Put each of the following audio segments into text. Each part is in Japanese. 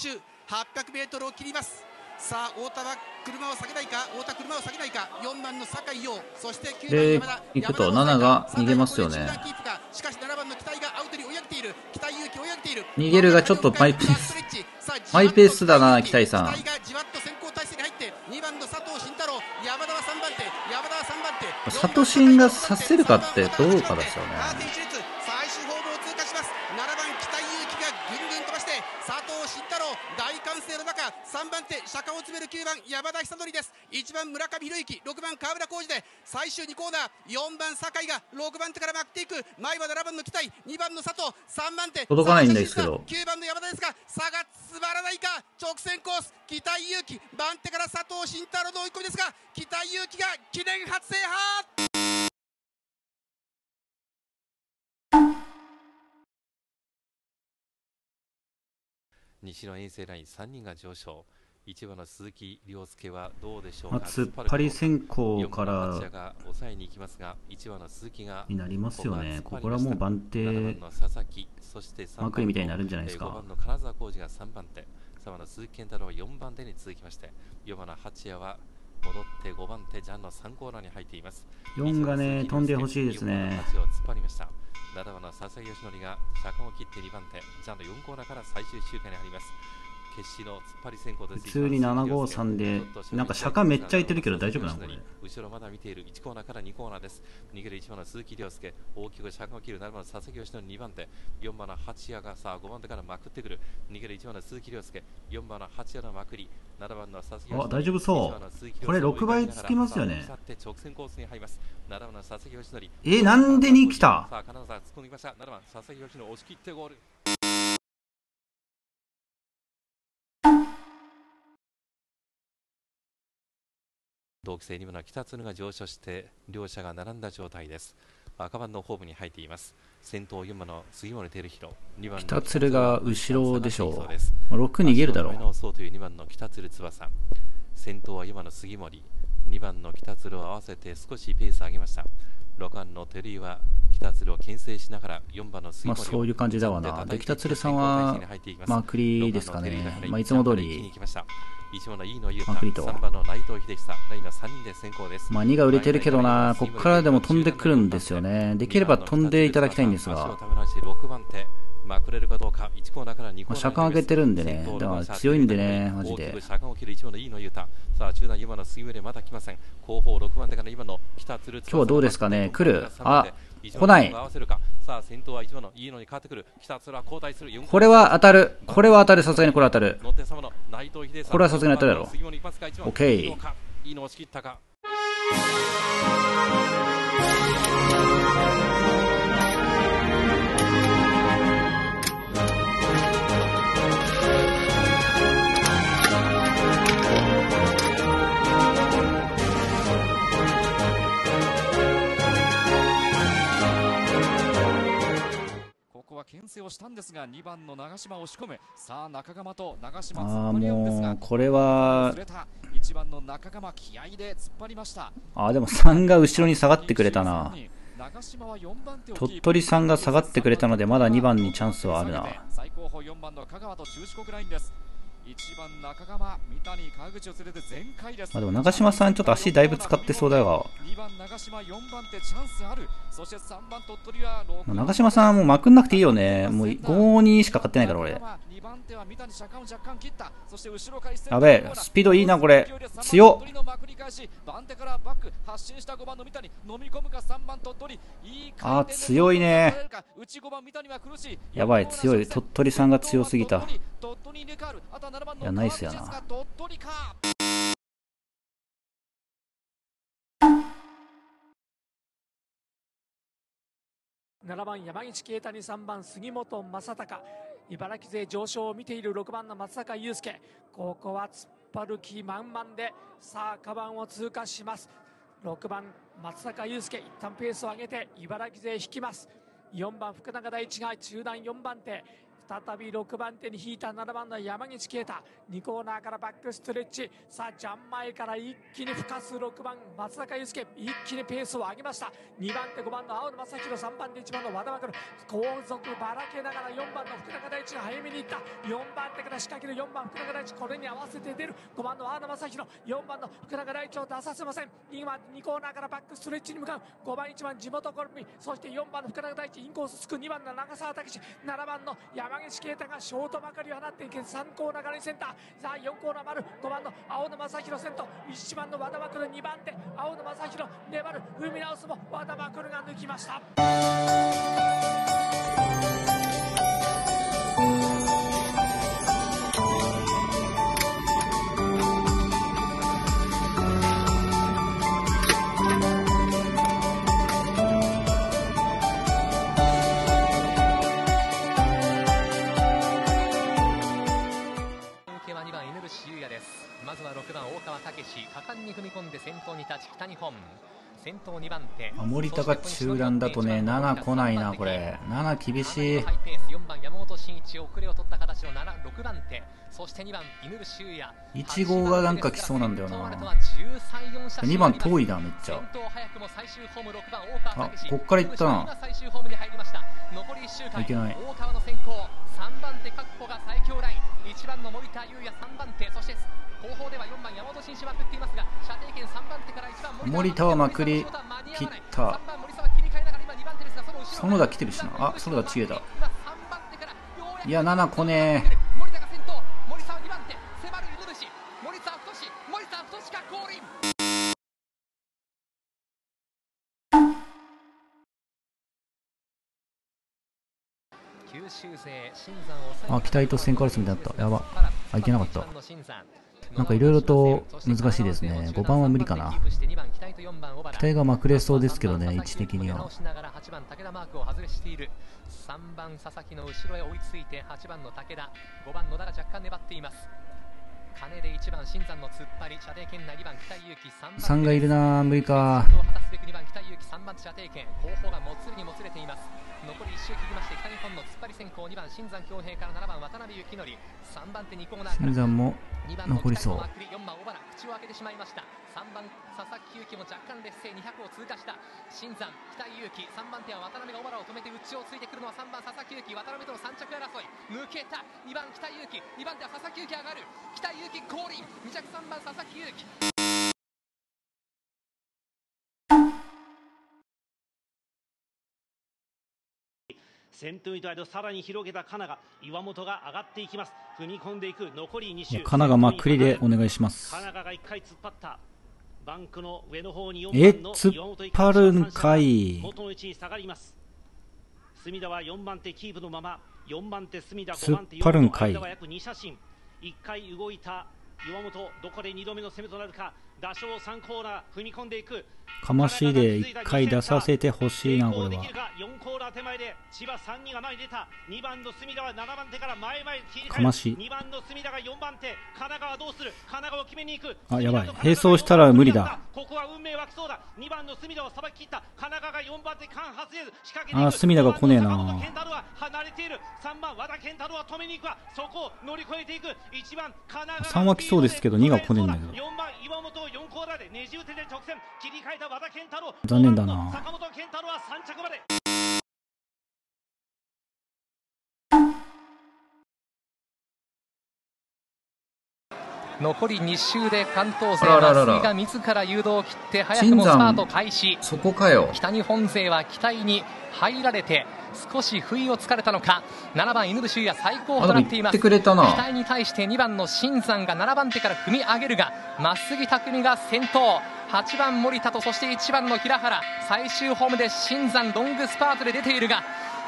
終 800m を切ります。さあ太田は車を下げないか？太田車を下げないか？4番の酒井陽。そして9番で山田。行くと山田7が逃げますよね。しかし7番の期待がアウトに追い上げている期待勇気追い上げている。逃げるがちょっとマイペース。マイペースだな期待さん。期待がじわっと先行体制に入って2番の佐藤慎太郎。山田は3番手。山田は3番手。佐藤慎がさせるかってどうかですよねカーテン一列最終ホームを通過します7番北勇気がぐんぐん飛ばして佐藤慎太郎の中3番手釈迦を詰める9番山田久典です。1番村上博之6番川村浩二で最終2コーナー4番酒井が6番手からまくっていく。前は7番の期待2番の佐藤3番手届かないんですけど。9番の山田ですが差が詰まらないか。直線コース期待勇気。番手から佐藤慎太郎の追い込みですが期待勇気が記念初制覇西の遠征ライン3人が上昇。1番の鈴木亮介はどうでしょうか？まあ、突っ張り先行か4番の八ら抑えに行きますが1番の鈴木がになりますよね。ここはもう番7番手の佐々木そして3番まくりみたいになるんじゃないですか？えー5番の金沢浩二が3番手。3番の鈴木健太郎は4番手に続きまして4番の八谷は戻って5番手ジャンの3コーナーに入っています。4がね飛んでほしいですね。4番の八を突っ張りました7番の佐々木義則が車間を切って2番手。ジャンの4コーナーから最終周回に入ります。決死の突っ張り先行です普通に753でなんか車間めっちゃ空いてるけど大丈夫なの？これ後ろまだ見ている1コーナーから2コーナーです逃げる1番の鈴木亮介大きく車間を切る7番の佐々木義則2番手4番の八谷がさあ5番手からまくってくる逃げる1番の鈴木亮介4番の八谷のまくり7番の佐々木あ大丈夫そう1番の鈴木亮介これ6倍つきますよね直線コースに入ります7番の佐々木義則えなんでに来たさあ金沢突っ込んできました7番佐々木義則押し切ってゴール同期生2番の北鶴が上昇して両者が並んだ状態です。赤番のホームに入っています。先頭4番の杉森照弘2番の北鶴が後ろでしょう。うです。6逃げるだろう。という2番の北鶴翼。先頭は4番の杉森2番の北鶴を合わせて少しペースを上げました。6番の照井は北鶴を牽制しながら4番の杉まあ森をそういう感じだわな。で北鶴さんはまあクリですかね。まあいつも通り。1番の飯野優まあクリと。3番の内藤秀久ラインの3人で先行です。まあ2が売れてるけどな。ここからでも飛んでくるんです。よねできれば飛んでいただきたいんですが食べ直し6番手まくれるかどうか1コーナーから2コーナーまあ車間上げてるんでね。だから強いんでねマジで。大きく車間を切る1番の飯野優太さあ中段4番の杉村まだ来ません。後方6番手から2番の北鶴今日はどうですかね？来る？あ来ない。合わせるか。さあ先頭は1番の飯野に変わってくる。北鶴は交代する。4これは当たる。これは当たる。さすがにこれは当たる。これはさすがに当たるやろ。杉森一発か一番。オッケー。いいのか。いいのを押し切ったかんですが2番の長島を押し込む。さあ中川と長島あ突っあ張り合うんですがもうこれはずれた。1番の中川気合で突っ張りました。あーでも3が後ろに下がってくれたな。長島は4番手をキープ鳥取さんが下がってくれたのでまだ2番にチャンスはあるな。最高峰4番の香川と中四国ラインです1番中川三谷川口を連れて全開です。まあでも長島さんちょっと足だいぶ使ってそうだが2番長島4番手チャンスある。そして3番鳥取は6番。長島さんもうまくんなくていいよね。もう5にしか勝ってないから俺。2番手は三谷車間を若干切った。そして後ろから一斉やべえスピードいいなこれ。強っ。鳥取のまくり返し。番手からバック発進した5番の三谷飲み込むか。3番鳥取。いい回転であ強いね。内5番三谷は苦しい。やばい強い。鳥取さんが強すぎた鳥取に入れ替わるあとは7番のいやナイスやな。川口ですが鳥取か7番山口啓太に3番杉本正隆。茨城勢上昇を見ている6番の松坂雄介ここは突っ張る気満々でさあカバンを通過します。6番松坂雄介一旦ペースを上げて茨城勢引きます。4番福永大地が中段4番手再び6番手に引いた7番の山口啓太。2コーナーからバックストレッチ。さあジャン前から一気に吹かす6番松坂祐介一気にペースを上げました。2番手5番の青野正弘。3番手1番の和田真後続ばらけながら4番の福永大地が早めにいった。4番手から仕掛ける。4番福永大地これに合わせて出る。5番の青野正弘。4番の福永大地を出させません。今2コーナーからバックストレッチに向かう。5番1番地元コルミそして4番の福永大地インコースつく。2番の長澤武7番の山口啓太がショートばかりを放っていけ3コーナーからセンター。さあ4コーナー丸5番の青野正弘先頭1番の和田真来2番手。青野正弘粘る。踏み直すも和田真来が抜きました。森田が中段だとね7来ないなこれ。7厳しい。ハイペース4番山本慎一遅れを取った形の76番手そして2番犬伏修也1号がなんか来そうなんだよな。2 2番遠いなめっちゃ。あこっから行った。なないけない。大川の先行3番手確保が最強ライン。1番の森田優也3番手。そして後方では4番山本慎一まくっていますが射程圏3番手から1番森田はまくり切った。園田来てるしなあ園田知恵だいや7来ね。え森沢太志が降臨あ期待と旋回列みたいになった。やば。あいけなかった。なんかいろいろと難しいですね。5番は無理かな。期待がまくれそうですけどね位置的には。8番武田マークを外している3番佐々木の後ろへ追いついて8番の武田。5番野田が若干粘っています金で1番新山の突っ張り射程圏内2番北勇樹3番3がいるな無理かを果たすべく2番北勇樹3番射程圏後方がもつれにもつれています。残り1周切りまして北日本の突っ張り先行2番新山恭平から7番渡辺幸則3番手2コーナー新山も2番の残りそう。北に4番小原口を開けてしまいました3番佐々木勇樹も若干劣勢。200を通過した。新山北勇樹3番手は渡辺が小原を止めて内をついてくるのは3番佐々木勇樹渡辺との3着争い。抜けた。2番北勇樹2番手は佐々木勇樹上がる。北勇樹降臨。2着3番佐々木勇樹先頭にと間をさらに広げたカナが岩本が上がっていきます。踏み込んでいく。残り2周。カナがまっくりでお願いします。カナが1回突っ張った。バンクの上の方にえ4番の突っ張るんかい。元の位置に下がります。隅田は4番手キープのまま。4番手隅田突っ5番手張るんかい。岩本間は約2写真。1回動いた岩本どこで2度目の攻めとなるか打賞3コーナー踏み込んでいく。かましで1回出させてほしいなこれは。4コーナー手前で千葉3人が前に出た。2番の隅田は7番手かまし2番の隅田が4番手。神奈川どうする？神奈川を決めに行く。あやばい。並走したら無理だ。ここは運命湧きそうだ。2番の隅田をさばき切った。神奈川が4番手間外れず仕掛けていく。あ隅田が来ねえな。4番の坂本健太郎は離れている。3番和田健太郎は止めに行くわ。そこを乗り越えていく。1番神奈川3は来そうですけど2が来ねえんだけど。4番岩本を4コーナーでねじ打てで直線。切り替えた和田健太郎。残念だな。坂本健太郎は3着まで残り2周で関東勢あらららら。松井が自ら誘導を切って早くもスタート開始。そこかよ。北日本勢は期待に入られて少し不意をつかれたのか。7番犬伏也最高となっています。期待に対して2番の新山が7番手から踏み上げるが増杉匠が先頭。8番森田とそして1番の平原。最終ホームで新山ロングスパートで出ているが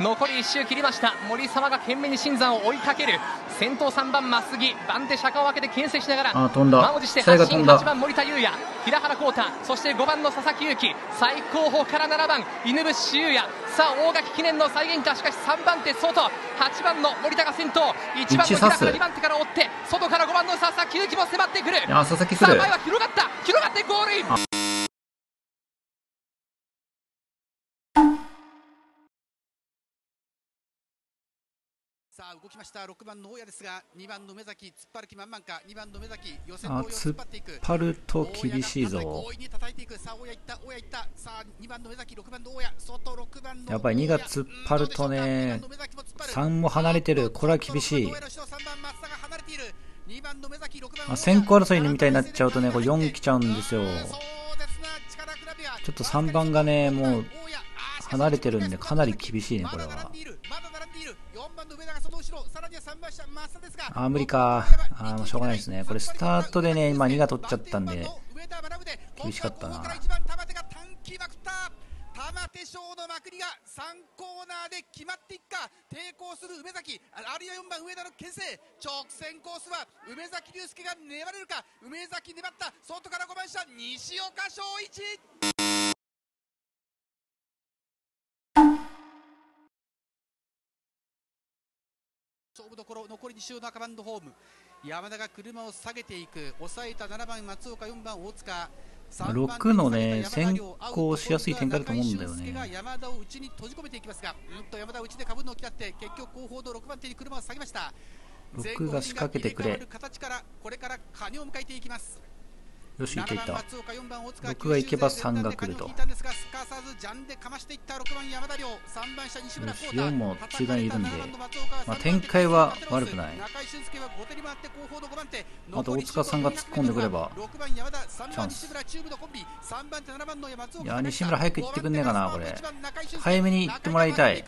残り1周切りました。森沢が懸命に新山を追いかける。先頭3番増杉番手釈迦を開けて牽制しながら。あ飛んだ。満を持して発進期待が飛んだ。8番森田優也。平原浩太。そして5番の佐々木勇樹最後方から7番犬伏優也。さあ大垣記念の再現かしかし3番手外。8番の森田が先頭。1番の平原2番手から追って外から5番の佐々木勇樹も迫ってくる。いや佐々木来る。さあ前は広がった。広がってゴールインあ動きました。6番の大家ですが2番の梅崎突っ張る気満々か2番の梅崎予選あ同様突っ張っていく。突っ張ると厳しいぞ強引に叩いていく。さあ大家いった。大家いった。さあ2番の梅崎6番の大家外6番のやっぱり2が突っ張るとね3も離れてる。これは厳しい。まあ、先行争いみたいになっちゃうとね、これ4来ちゃうんですよ。ちょっと3番がね、もう離れてるんで、かなり厳しいね、これは。あー、無理か。あー、もうしょうがないですね。これスタートでね、今2が取っちゃったんで、厳しかったな。玉手賞のまくりが3コーナーで決まっていくか。抵抗する梅崎。あるいは4番上田の牽制。直線コースは梅崎龍介が粘れるか。梅崎粘った。外から5番車。西岡翔一どころ残り2周の赤番のホーム山田が車を下げていく抑えた7番松岡4番大塚6のね、先行しやすい展開だと思うんだよね。山田を内に閉じ込めていきますが、うんと山田内で株のを嫌って結局後方の6番手に車を下げました。6が仕掛けてくれ。形からこれからカニを迎えていきます。よし、いったいった。6が行けば3が来ると。よし、4も中段いるんで、まあ、展開は悪くない。あと大塚さんが突っ込んでくれば、チャンス。いや、西村早く行ってくんねえかな、これ。早めに行ってもらいたい。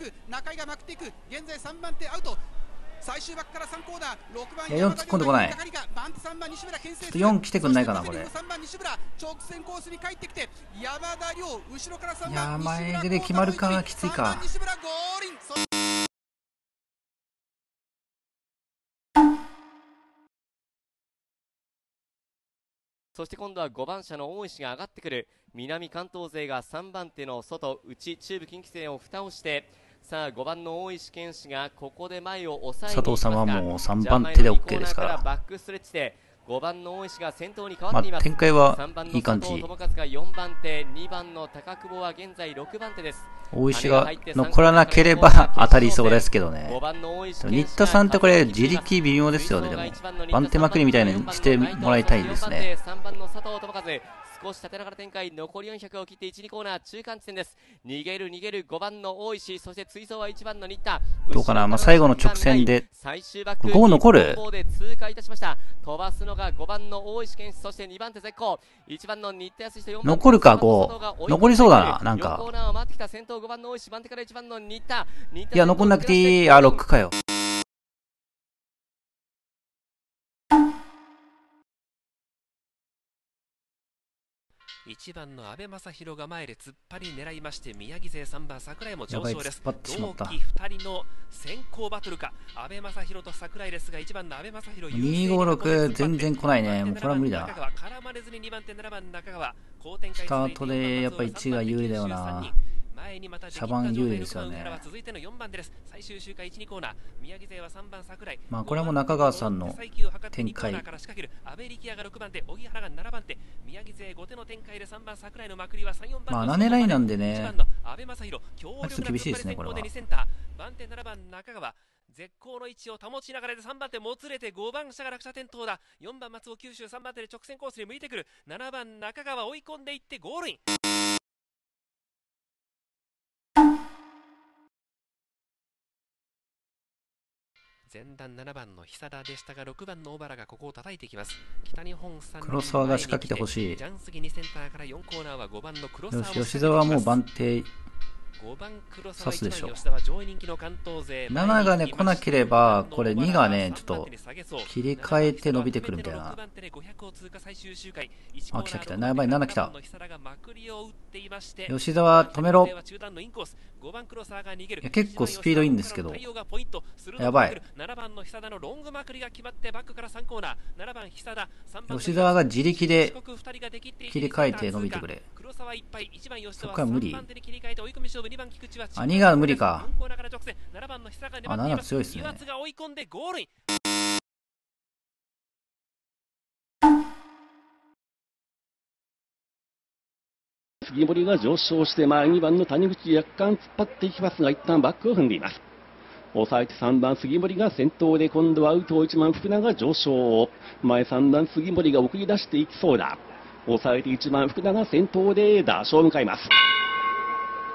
最終バックから3コーナー。6番いや4突っ込んでこない。ちょっと4来てくんないかなこれ。いや前で決まるかきついか。そして今度は5番車の大石が上がってくる。南関東勢が3番手の外内中部近畿勢を蓋をしてさあ5番の大石健氏がここで前を抑え佐藤さんはもう3番手で OK ですから。バックストレッチで5番の大石が先頭に変わっています、まあ、展開はいい感じ。友和が4番手2番の高久保は現在6番手です。大石が残らなければ当たりそうですけどね。新田さんってこれ自力微妙ですよね。でも番手まくりみたいにしてもらいたいですね。3番の佐藤友和少し縦長展開残り400を切って1、2コーナー中間地点です。逃げる逃げる5番の大石そして追走は1番の新田。どうかな、まあ、最後の直線で5残るで通過いたしました。飛ばすのが5番の大石健そして2番手絶好。1番の新田康と4番残るか？5残りそうだななんか。コーナーを待ってきた先頭5番の大石番手から1番の新田。いや残んなくていい。あ6かよ1番の阿部正弘が前で突っ張り狙いまして宮城勢3番櫻井も上昇です。同期2人の先行バトルか。阿部正弘と櫻井ですが1番の阿部正弘256全然来ないね。もうこれは無理だ。スタートでやっぱ1が有利だよなシャバン有利です。よね。まあこれも中川さんの展開。阿部力也が6番手、荻原が7番手、宮城勢5手の展開で3番桜井のまくりは3、4番まあ7ラインなんでね、ちょっと厳しいですねこれは。番手7番中川。絶好の位置を保ちながらで3番手もつれて5番車が落車転倒だ。4番松尾九州3番手で直線コースに向いてくる。7番中川追い込んでいってゴールイン前段7番の久田でしたが6番の小原がここを叩いていきます。北日本3黒沢が仕掛けてほしい。ジャンスギ2センターから4コーナーは5番の黒沢よし吉沢はもう番手5番黒沢すでしょ。7がね来なければこれ2がねちょっと切り替えて伸びてくるみたいな。あ来た来た。やばい7来た。吉沢止めろ。いや結構スピードいいんですけど。やばい。吉沢が自力で切り替えて伸びてくれ。そこから無理あ、2が無理か。あ、7強いっすね。杉森が上昇して、まあ、2番の谷口若干突っ張っていきますが、一旦バックを踏んでいます。抑えて3番杉森が先頭で今度はアウト1番福永上昇前3番杉森が送り出していきそうだ抑えて1番福永先頭で打賞を迎えます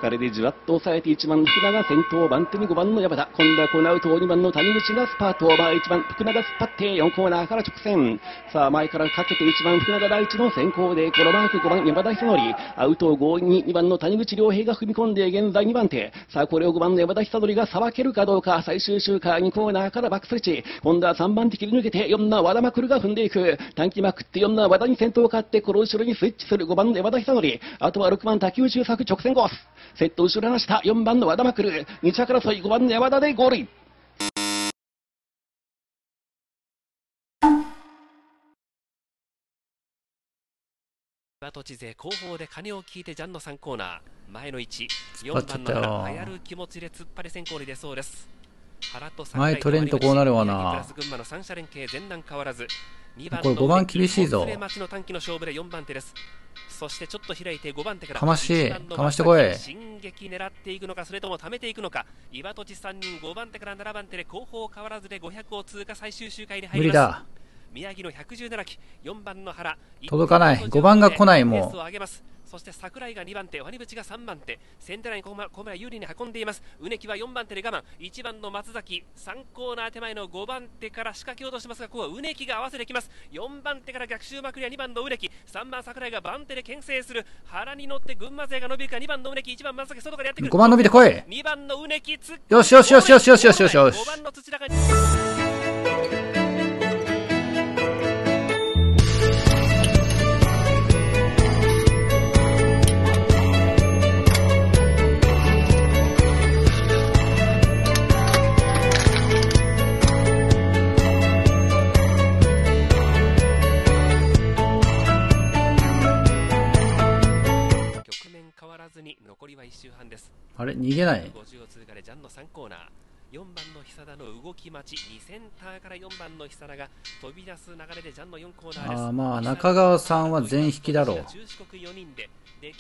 これでじわっと抑えて1番福永先頭番手に5番の山田今度はこのアウト2番の谷口がスパート前1番福永突っ張って4コーナーから直線。さあ前からかけて1番福永第一の先行でこのマーク5番山田久則アウトを強引に2番の谷口良平が踏み込んで現在2番手。さあこれを5番の山田久則がさばけるかどうか。最終周回2コーナーからバックスイッチ。今度は3番手切り抜けて4番和田まくるが踏んでいく。短期まくって4番和田に先頭を勝ってこの後ろにスイッチする5番の山田久則あとは6番竹内優作直線コース。セット後ろ離した4番の和田まくる。2着争い5番の山田でゴールイン。岩戸地勢後方で鐘を聞いてジャンの3コーナー。前の位置4番の原流気持ちで突っ張り先行に出そうです前取れんとこうなるわな。これ5番厳しいぞ。待ちの短期の勝負で4番手です。そしてちょっと開いて5番手からかましかましてこい。進撃狙っていくのかそれとも貯めていくのか岩戸地3人5番手から7番手で後方変わらずで500を通過最終周回に入ります。無理だ宮城の百十七期四番の原届かない五番が来ないもうそして桜井が2番手、ワニブチが3番手、センタライン小村小は有利に運んでいます。梅木は4番手で我慢、1番の松崎、3コーナー手前の5番手から仕掛けようとしますが、ここは梅木が合わせてきます。4番手から逆襲まくりは2番の梅木、3番桜井が番手で牽制する。腹に乗って群馬勢が伸びるか、2番の梅木、1番松崎外からやってくる。5番伸びてこい。2番の梅木、よしよしよしよしよしよしよし。5番の土田が。逃げない。50を通過でジャンの3コーナー。4番の久田の動き待ち。2センターから4番の久田が飛び出す流れでジャンの4コーナーです。あまあ中川さんは全引きだろう。中四国4人でて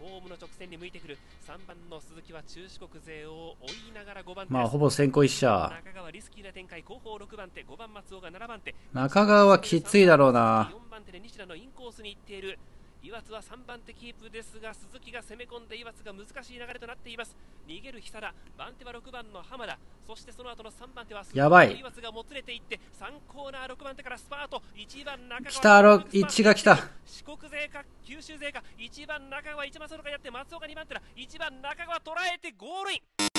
ホームの直線に向いてくる。3番の鈴木は中四国勢を追いながら5番まあほぼ先行一社中川リスキーな展開。後方6番手5番松尾が7番手。中川はきついだろうな4番手で西田のインコースに行っている岩津は3番手キープですが鈴木が攻め込んで岩津が難しい流れとなっています。逃げる久田番手は6番の浜田そしてその後の3番手はやばい。岩津がもつれていって3コーナー6番手からスパート。1番中川来たろ1が来た。四国勢か九州勢か1番中川1番外からやって松岡2番手だ。1番中川捉えてゴールイン